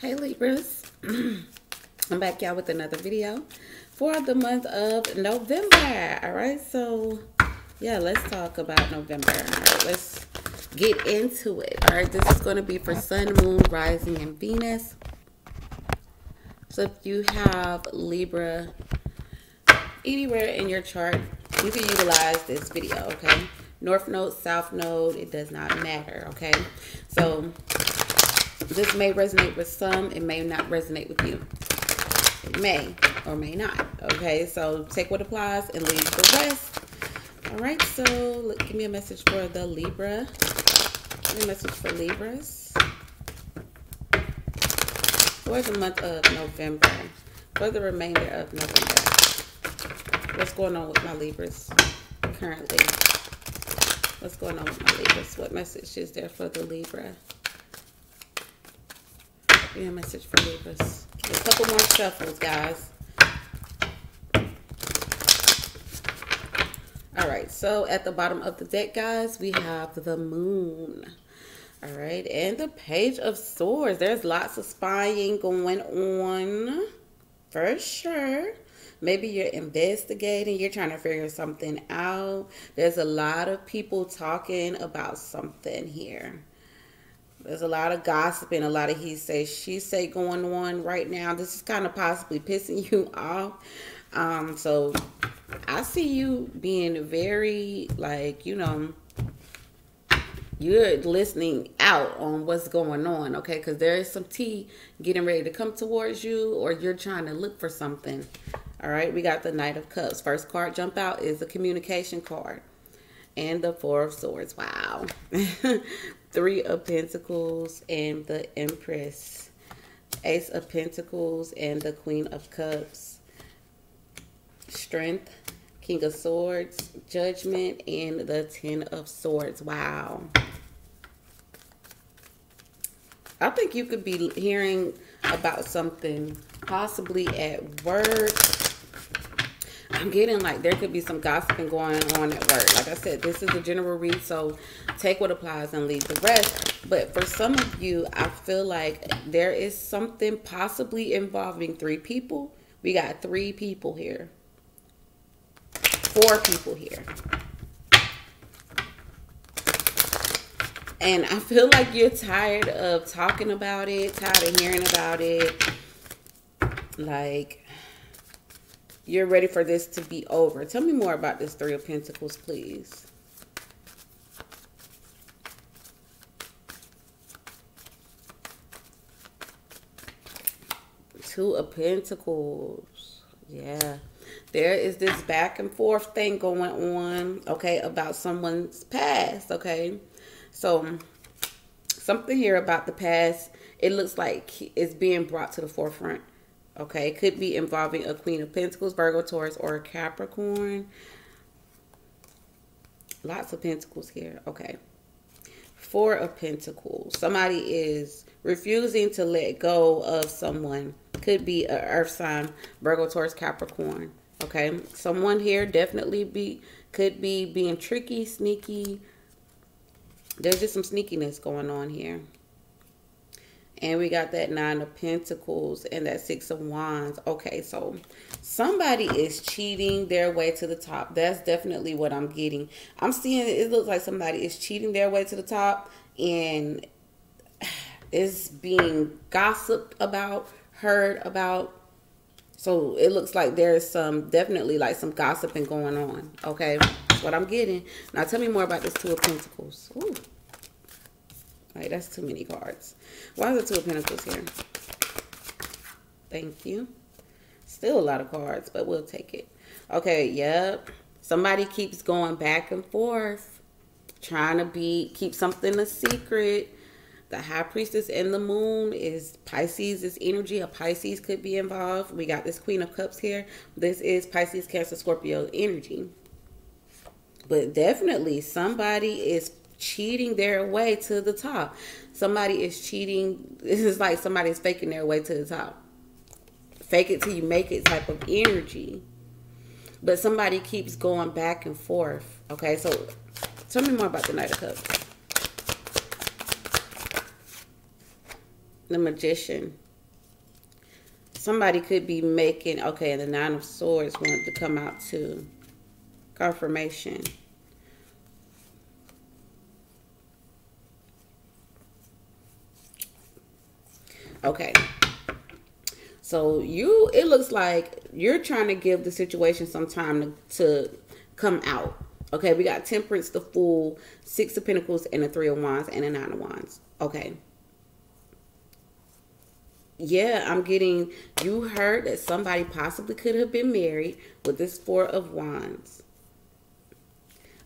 Hey Libras, I'm back y'all with another video for the month of November. All right, so yeah, let's talk about November. Let's get into it. All right, this is going to be for Sun, Moon, Rising, and Venus. So if you have Libra anywhere in your chart, you can utilize this video, okay? North node, south node, it does not matter, okay? So this may resonate with some, it may not resonate with you. It may or may not, okay? So take what applies and leave the rest. All right, so look, give me a message for the Libra. Give me a message for Libras. For the month of November, for the remainder of November. What's going on with my Libras currently? What's going on with my Libras? What message is there for the Libra? Give me a message for Libras. A couple more shuffles, guys. All right, so at the bottom of the deck, guys, we have the moon. All right, and the page of swords. There's lots of spying going on for sure. Maybe you're investigating, you're trying to figure something out. There's a lot of people talking about something here. There's a lot of gossiping, a lot of he say, she say going on right now. This is kind of possibly pissing you off. Um, so I see you being very like, you know, you're listening out on what's going on, okay? Because there is some tea getting ready to come towards you, or you're trying to look for something. All right, we got the Knight of Cups. First card jump out is the communication card. And the Four of Swords. Wow. Three of Pentacles and the Empress. Ace of Pentacles and the Queen of Cups Strength, King of Swords, Judgment, and the Ten of Swords. Wow. I think you could be hearing about something possibly at work. I'm getting like there could be some gossiping going on at work. Like I said, this is a general read, so take what applies and leave the rest. But for some of you, I feel like there is something possibly involving three people. We got three people here four people here. And I feel like you're tired of talking about it, tired of hearing about it. Like, you're ready for this to be over. Tell me more about this Three of Pentacles, please. Two of Pentacles. Yeah there is this back and forth thing going on, okay, about someone's past, okay? So, something here about the past, it looks like it's being brought to the forefront, okay? It could be involving a Queen of Pentacles, Virgo, Taurus, or a Capricorn. Lots of Pentacles here, okay. Four of Pentacles. Somebody is refusing to let go of someone. Could be an earth sign, Virgo, Taurus, Capricorn. Okay, someone here definitely be could be being tricky, sneaky. There's just some sneakiness going on here. And we got that nine of pentacles and that six of wands. Okay, so somebody is cheating their way to the top. That's definitely what I'm getting. I'm seeing it looks like somebody is cheating their way to the top and is being gossiped about, heard about, so it looks like there's some, definitely like some gossiping going on. Okay, what I'm getting. Now tell me more about this Two of Pentacles. Ooh. Right, that's too many cards. Why is the Two of Pentacles here? Thank you. Still a lot of cards, but we'll take it. Okay, yep. Somebody keeps going back and forth, trying to be, keep something a secret the high priestess and the moon is Pisces is energy. A Pisces could be involved. We got this Queen of Cups here. This is Pisces, Cancer, Scorpio energy. But definitely somebody is cheating their way to the top. Somebody is cheating. This is like somebody's faking their way to the top. Fake it till you make it type of energy. But somebody keeps going back and forth. Okay, so tell me more about the Knight of Cups. the magician. somebody could be making, okay, the Nine of Swords wanted to come out too. Confirmation. Okay. So you, it looks like you're trying to give the situation some time to, to come out. Okay, we got Temperance, the Fool, Six of Pentacles, and the Three of Wands, and a Nine of Wands. Okay. Yeah, I'm getting, you heard that somebody possibly could have been married with this Four of Wands.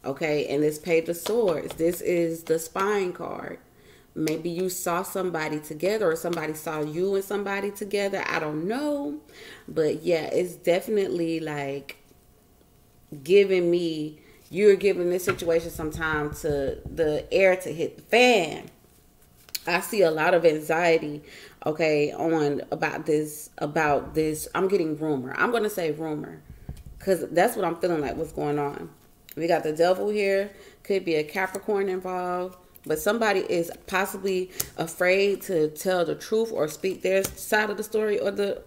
Okay, and this Page of Swords. This is the spine card. Maybe you saw somebody together or somebody saw you and somebody together. I don't know. But yeah, it's definitely like giving me, you're giving this situation some time to the air to hit the fan. I see a lot of anxiety, okay, on about this, about this. I'm getting rumor. I'm to say rumor because that's what I'm feeling like what's going on. We got the devil here. Could be a Capricorn involved but somebody is possibly afraid to tell the truth or speak their side of the story or the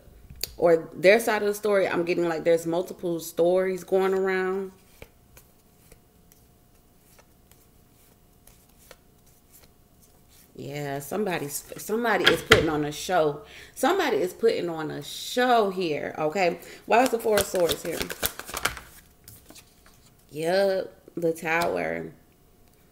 or their side of the story. I'm getting like there's multiple stories going around. Yeah somebody's somebody is putting on a show. Somebody is putting on a show here okay? Why is the four of swords here? Yep the tower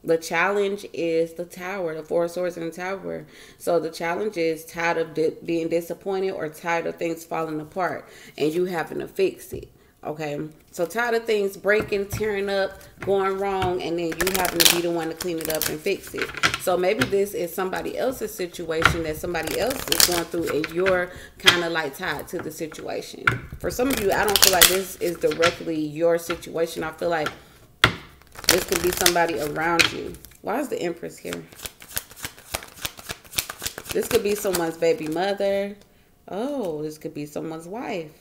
the challenge is the tower, the four swords in the tower. So the challenge is tired of di being disappointed or tired of things falling apart and you having to fix it. Okay, so tired of things breaking, tearing up, going wrong, and then you having to be the one to clean it up and fix it. So maybe this is somebody else's situation that somebody else is going through, and you're kind of like tied to the situation. For some of you, I don't feel like this is directly your situation. I feel like this could be somebody around you. Why is the Empress here? This could be someone's baby mother. Oh, this could be someone's wife.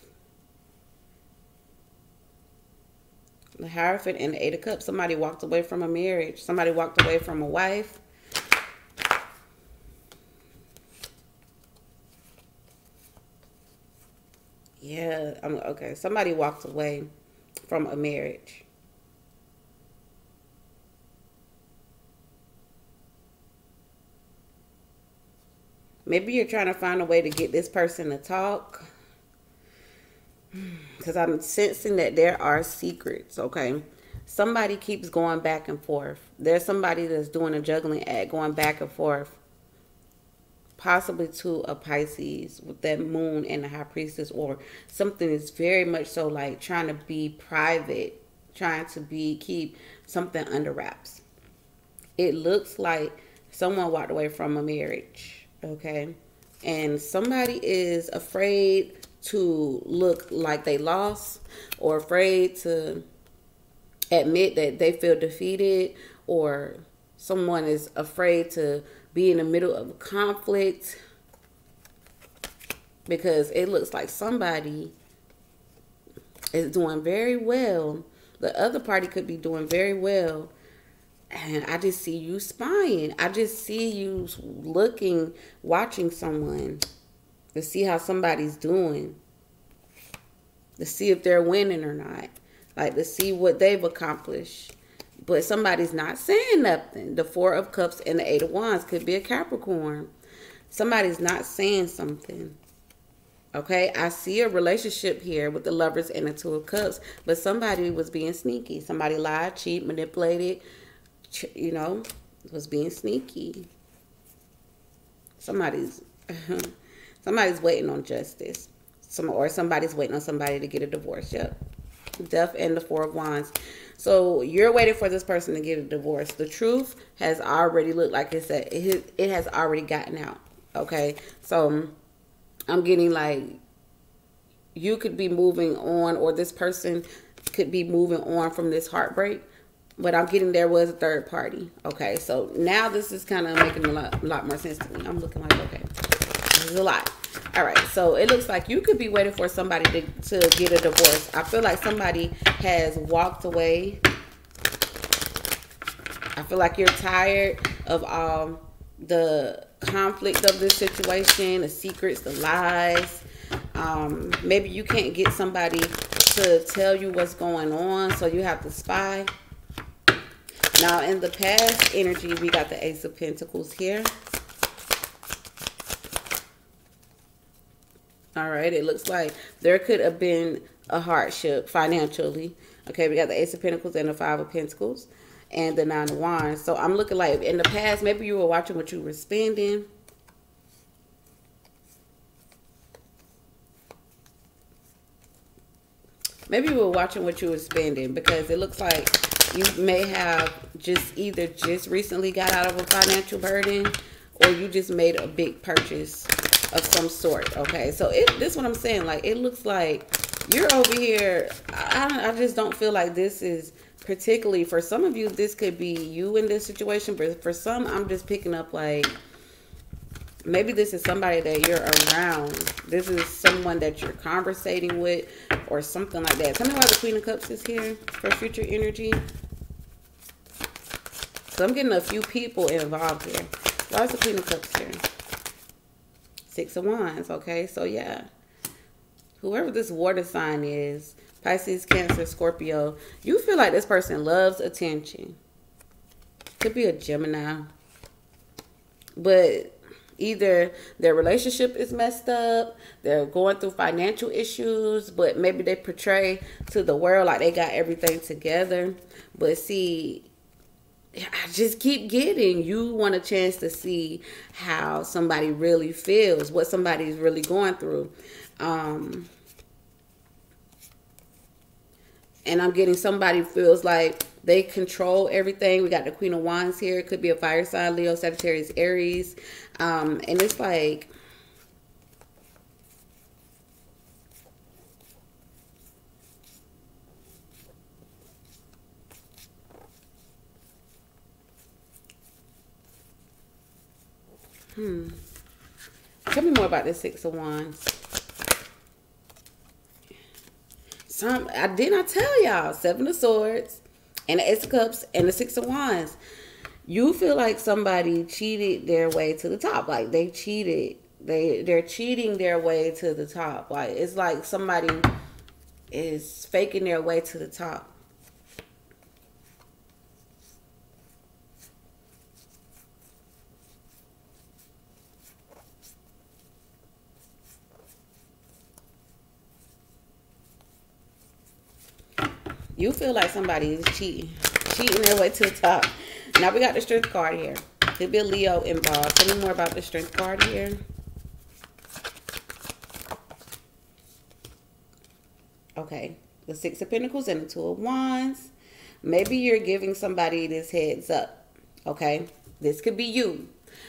The Hierophant and the Eight of Cups. Somebody walked away from a marriage. Somebody walked away from a wife. Yeah, I'm okay. Somebody walked away from a marriage. Maybe you're trying to find a way to get this person to talk. Because I'm sensing that there are secrets, okay? Somebody keeps going back and forth. There's somebody that's doing a juggling act, going back and forth. Possibly to a Pisces with that moon and the high priestess, or something is very much so like trying to be private, trying to be keep something under wraps. It looks like someone walked away from a marriage okay? And somebody is afraid to look like they lost or afraid to admit that they feel defeated or someone is afraid to be in the middle of a conflict because it looks like somebody is doing very well. The other party could be doing very well and I just see you spying. I just see you looking, watching someone to see how somebody's doing, to see if they're winning or not, like to see what they've accomplished. But somebody's not saying nothing. The Four of Cups and the Eight of Wands could be a Capricorn. Somebody's not saying something. Okay, I see a relationship here with the lovers and the two of cups, but somebody was being sneaky. Somebody lied, cheat, manipulated, you know, was being sneaky. Somebody's somebody's waiting on justice. Some or somebody's waiting on somebody to get a divorce. Yep. Death and the Four of Wands. So you're waiting for this person to get a divorce. The truth has already looked like it said it has already gotten out. Okay. So I'm getting like you could be moving on or this person could be moving on from this heartbreak but I'm getting there was a third party. Okay, so now this is kind of making a lot, a lot more sense to me. I'm looking like, okay, this is a lot. All right, so it looks like you could be waiting for somebody to, to get a divorce. I feel like somebody has walked away. I feel like you're tired of um, the conflict of this situation, the secrets, the lies. Um, maybe you can't get somebody to tell you what's going on, so you have to spy. Now, in the past energy, we got the Ace of Pentacles here. All right, it looks like there could have been a hardship financially. Okay, we got the Ace of Pentacles and the Five of Pentacles and the Nine of Wands. So I'm looking like in the past, maybe you were watching what you were spending. Maybe you were watching what you were spending because it looks like you may have just either just recently got out of a financial burden or you just made a big purchase of some sort. Okay, so it this is what I'm saying. Like it looks like you're over here. I, I just don't feel like this is particularly for some of you. This could be you in this situation, but for some, I'm just picking up like maybe this is somebody that you're around. This is someone that you're conversating with or something like that. Tell me why the Queen of Cups is here for future energy. So I'm getting a few people involved here. Why is the Queen of Cups here? Six of Wands, okay? So yeah. Whoever this water sign is, Pisces, Cancer, Scorpio, you feel like this person loves attention. Could be a Gemini. But either their relationship is messed up, they're going through financial issues, but maybe they portray to the world like they got everything together. But see, I just keep getting you want a chance to see how somebody really feels, what somebody's really going through. Um, and I'm getting somebody feels like they control everything. We got the Queen of Wands here. It could be a fire sign, Leo, Sagittarius, Aries. Um, and it's like Hmm. Tell me more about the Six of Wands. Some I did not tell y'all. Seven of Swords and the Ace of Cups and the Six of Wands. You feel like somebody cheated their way to the top. Like they cheated. They they're cheating their way to the top. Like it's like somebody is faking their way to the top. You feel like somebody is cheating, cheating their way to the top. Now we got the strength card here. Could be a Leo involved. Tell me more about the strength card here. Okay, the Six of Pentacles and the Two of Wands. Maybe you're giving somebody this heads up. Okay, this could be you.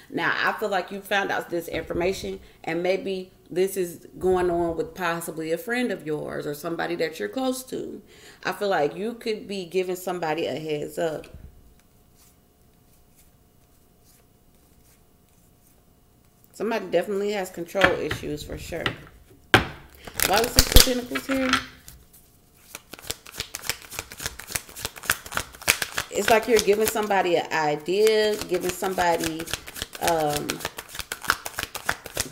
Now, I feel like you found out this information and maybe this is going on with possibly a friend of yours or somebody that you're close to. I feel like you could be giving somebody a heads up. Somebody definitely has control issues for sure. Why the Six of Pentacles here? It's like you're giving somebody an idea, giving somebody um,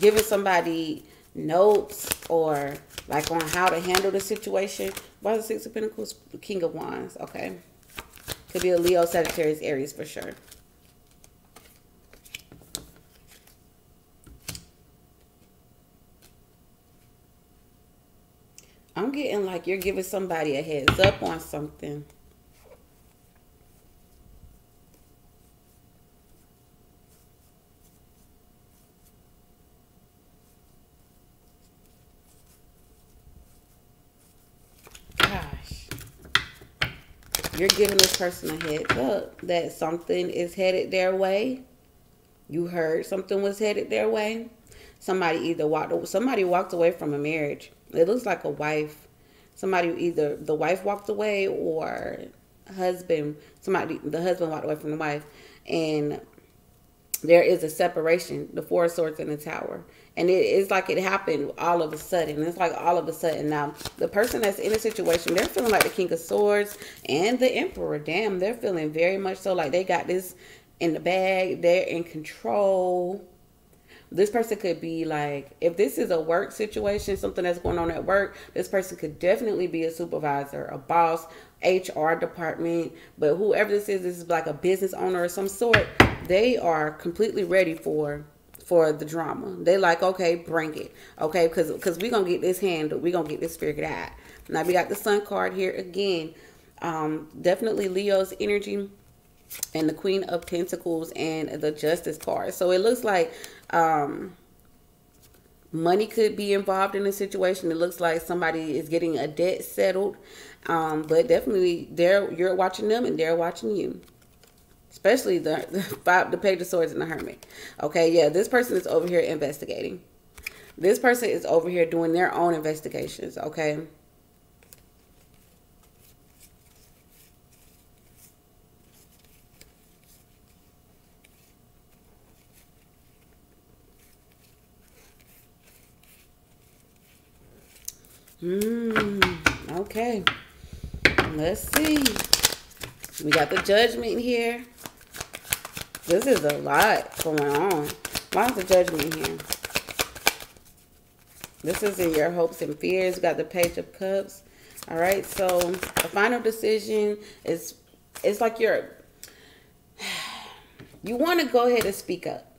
giving somebody notes or like on how to handle the situation. Why the Six of Pentacles? King of Wands. Okay. Could be a Leo, Sagittarius, Aries for sure. I'm getting like you're giving somebody a heads up on something. You're giving this person a heads up that something is headed their way. You heard something was headed their way. Somebody either walked somebody walked away from a marriage. It looks like a wife. Somebody either the wife walked away or husband somebody the husband walked away from the wife and there is a separation, the four swords in the tower. And it is like it happened all of a sudden. It's like all of a sudden. Now, the person that's in a situation, they're feeling like the King of Swords and the Emperor. Damn, they're feeling very much so like they got this in the bag. They're in control. this person could be like, if this is a work situation, something that's going on at work, this person could definitely be a supervisor, a boss, HR department, but whoever this is, this is like a business owner of some sort. They are completely ready for for the drama. They like, okay, bring it, okay, because because we're gonna get this handled. we're gonna get this figured out. Now we got the Sun card here again. Um, definitely Leo's energy and the Queen of Pentacles and the Justice card. So it looks like um, money could be involved in the situation. It looks like somebody is getting a debt settled. Um, but definitely, they're you're watching them and they're watching you. Especially the the, five, the Page of Swords and the Hermit. Okay, yeah, this person is over here investigating. This person is over here doing their own investigations. Okay. Hmm. Okay. Let's see. We got the judgment here. This is a lot going on. Why is the judgment here? This is in your hopes and fears. We got the page of cups. All right. So the final decision is it's like you're you want to go ahead and speak up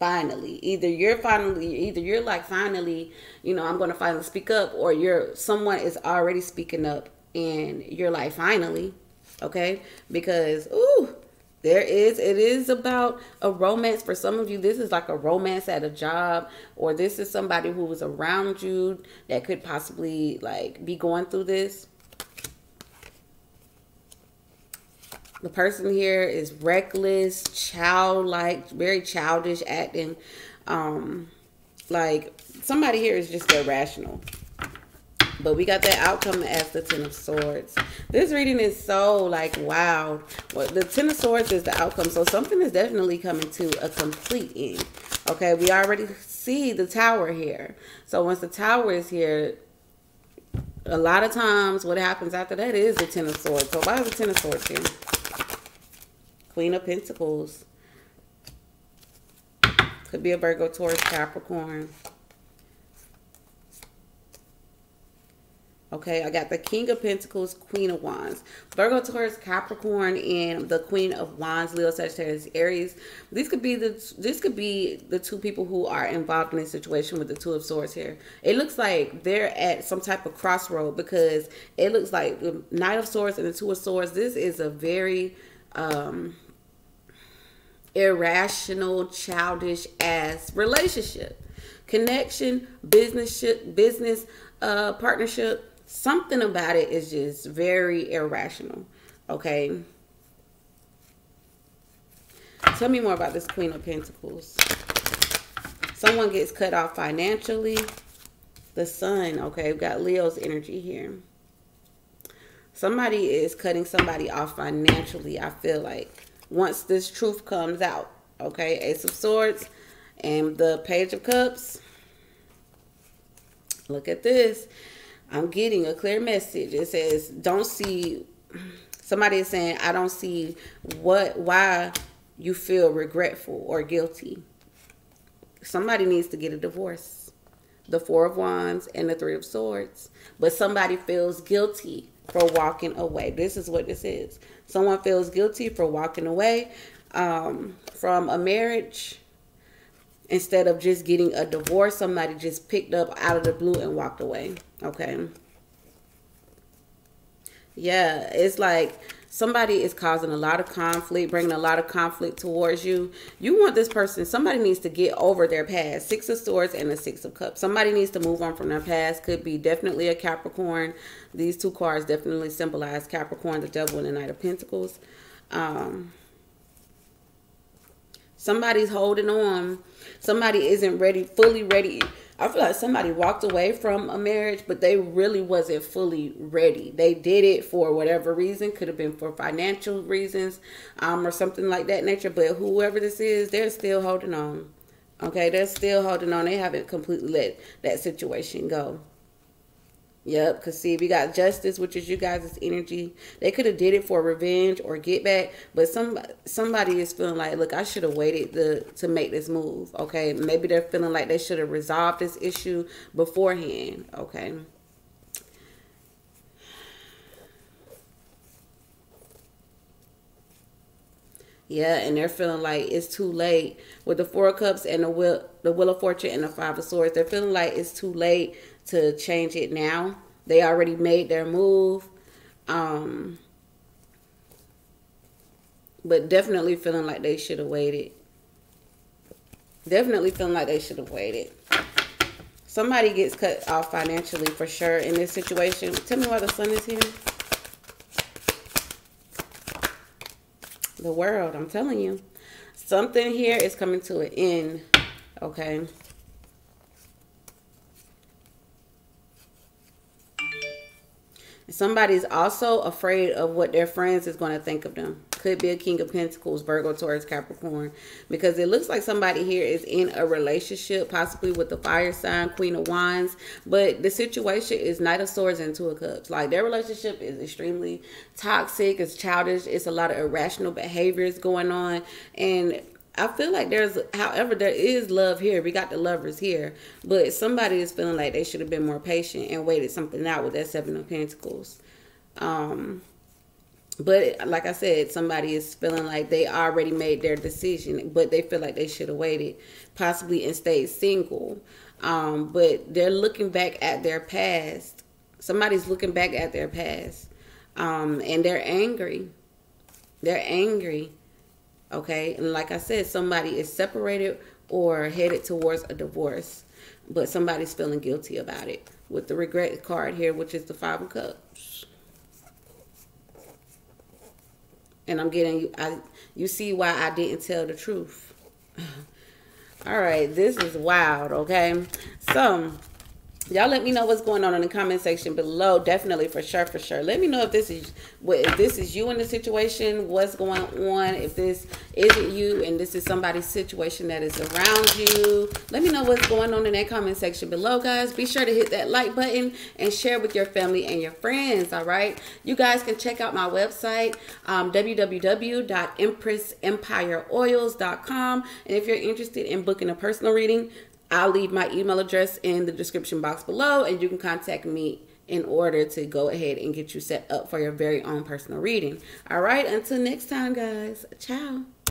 finally either you're finally either you're like finally you know i'm gonna finally speak up or you're someone is already speaking up and you're like finally okay because ooh there is it is about a romance for some of you this is like a romance at a job or this is somebody who was around you that could possibly like be going through this The person here is reckless, childlike, very childish acting. Um, like somebody here is just irrational. But we got that outcome as the Ten of Swords. This reading is so like wow. Well, the Ten of Swords is the outcome. So something is definitely coming to a complete end. Okay, we already see the tower here. So once the tower is here, a lot of times what happens after that is the Ten of Swords. So why is the Ten of Swords here? Queen of Pentacles. Could be a Virgo, Taurus, Capricorn. Okay, I got the King of Pentacles, Queen of Wands. Virgo, Taurus, Capricorn, and the Queen of Wands, Leo, Sagittarius, Aries. These could be the this could be the two people who are involved in this situation with the Two of Swords here. It looks like they're at some type of crossroad because it looks like the Knight of Swords and the Two of Swords. This is a very um irrational, childish ass relationship. Connection, business, business uh, partnership, something about it is just very irrational. Okay. Tell me more about this Queen of Pentacles. Someone gets cut off financially. The sun, okay, we've got Leo's energy here. Somebody is cutting somebody off financially, I feel like once this truth comes out. Okay, Ace of Swords and the Page of Cups. Look at this. I'm getting a clear message. It says, don't see, somebody is saying, I don't see what, why you feel regretful or guilty. Somebody needs to get a divorce. The Four of Wands and the Three of Swords. But somebody feels guilty for walking away. This is what this is. Someone feels guilty for walking away um, from a marriage instead of just getting a divorce. Somebody just picked up out of the blue and walked away. Okay. Yeah, it's like somebody is causing a lot of conflict, bringing a lot of conflict towards you. You want this person, somebody needs to get over their past. Six of Swords and the Six of Cups. Somebody needs to move on from their past. Could be definitely a Capricorn. These two cards definitely symbolize Capricorn, the Devil, and the Knight of Pentacles. Um, somebody's holding on. Somebody isn't ready, fully ready I feel like somebody walked away from a marriage, but they really wasn't fully ready. They did it for whatever reason, could have been for financial reasons, um, or something like that nature. But whoever this is, they're still holding on. Okay, they're still holding on. They haven't completely let that situation go. Yep, because see, if we got justice, which is you guys' energy. They could have did it for revenge or get back, but some somebody is feeling like, look, I should have waited to to make this move. Okay, maybe they're feeling like they should have resolved this issue beforehand. Okay. Yeah, and they're feeling like it's too late with the four of cups and the will the wheel of fortune and the five of swords. They're feeling like it's too late to change it now. They already made their move. Um but definitely feeling like they should have waited. Definitely feeling like they should have waited. Somebody gets cut off financially for sure in this situation. Tell me why the sun is here. the world. I'm telling you. Something here is coming to an end. Okay. Somebody's also afraid of what their friends is going to think of them. Could be a King of Pentacles, Virgo, Taurus, Capricorn. Because it looks like somebody here is in a relationship, possibly with the fire sign, Queen of Wands. But the situation is Knight of Swords and Two of Cups. Like their relationship is extremely toxic. It's childish. It's a lot of irrational behaviors going on. And I feel like there's, however, there is love here. We got the lovers here, but somebody is feeling like they should have been more patient and waited something out with that Seven of Pentacles. Um, but like I said, somebody is feeling like they already made their decision, but they feel like they should have waited, possibly and stayed single. Um, but they're looking back at their past. Somebody's looking back at their past, um, and they're angry. They're angry Okay. And like I said, somebody is separated or headed towards a divorce, but somebody's feeling guilty about it with the regret card here, which is the Five of Cups. And I'm getting you, I, you see why I didn't tell the truth. All right. This is wild. Okay. So, y'all let me know what's going on in the comment section below definitely for sure for sure. Let me know if this is what if this is you in the situation what's going on if this isn't you and this is somebody's situation that is around you. Let me know what's going on in that comment section below guys. Be sure to hit that like button and share with your family and your friends all right? You guys can check out my website um, www.empressempireoils.com and if you're interested in booking a personal reading I'll leave my email address in the description box below and you can contact me in order to go ahead and get you set up for your very own personal reading. All right, until next time, guys. Ciao.